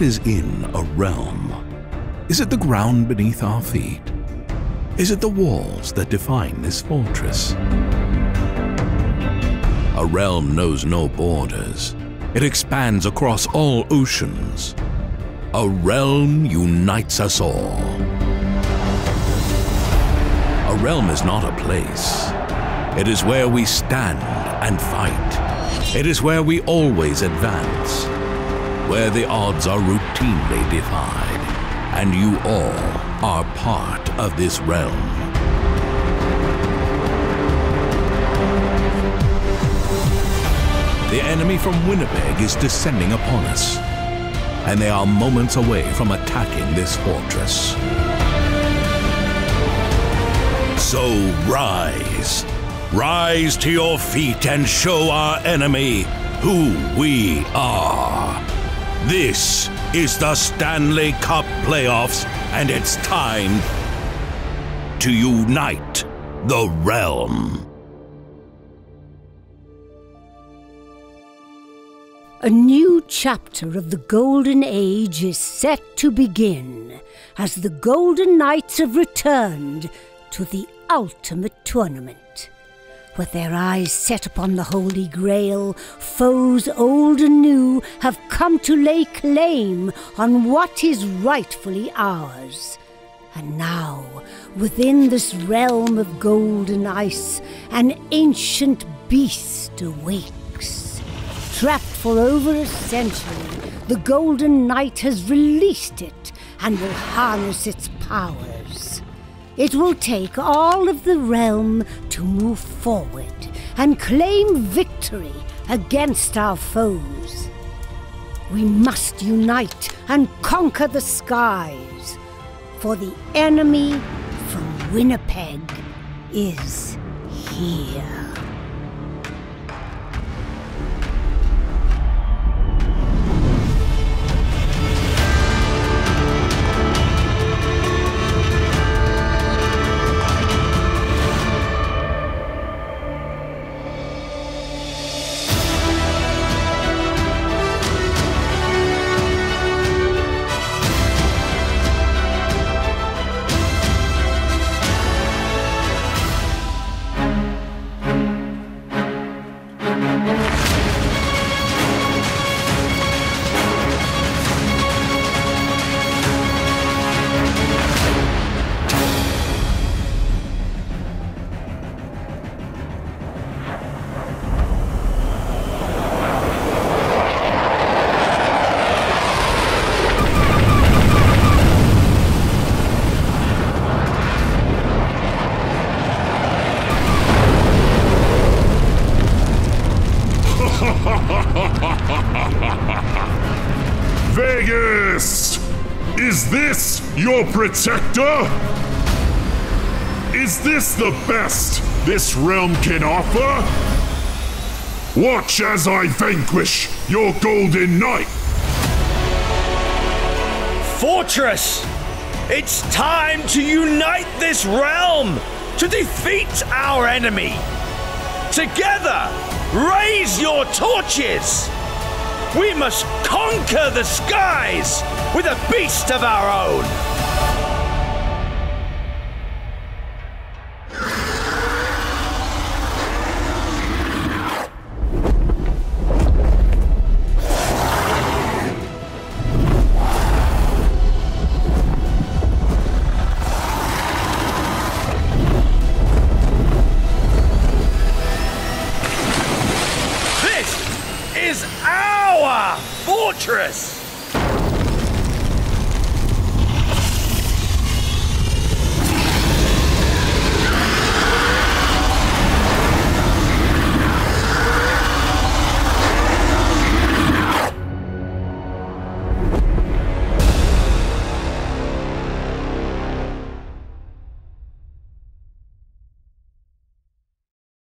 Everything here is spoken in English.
is in a realm? Is it the ground beneath our feet? Is it the walls that define this fortress? A realm knows no borders. It expands across all oceans. A realm unites us all. A realm is not a place. It is where we stand and fight. It is where we always advance. Where the odds are routinely defied. And you all are part of this realm. The enemy from Winnipeg is descending upon us, and they are moments away from attacking this fortress. So rise. Rise to your feet and show our enemy who we are. This is the Stanley Cup playoffs, and it's time to unite the realm. A new chapter of the Golden Age is set to begin as the Golden Knights have returned to the ultimate tournament. With their eyes set upon the Holy Grail, foes old and new have come to lay claim on what is rightfully ours. And now, within this realm of golden ice, an ancient beast awakes. Trapped for over a century, the Golden Knight has released it and will harness its powers. It will take all of the realm to move forward and claim victory against our foes. We must unite and conquer the skies, for the enemy from Winnipeg is here. Vegas! Is this your protector? Is this the best this realm can offer? Watch as I vanquish your Golden Knight! Fortress! It's time to unite this realm to defeat our enemy! Together, raise your torches! We must conquer the skies with a beast of our own! Is fortress!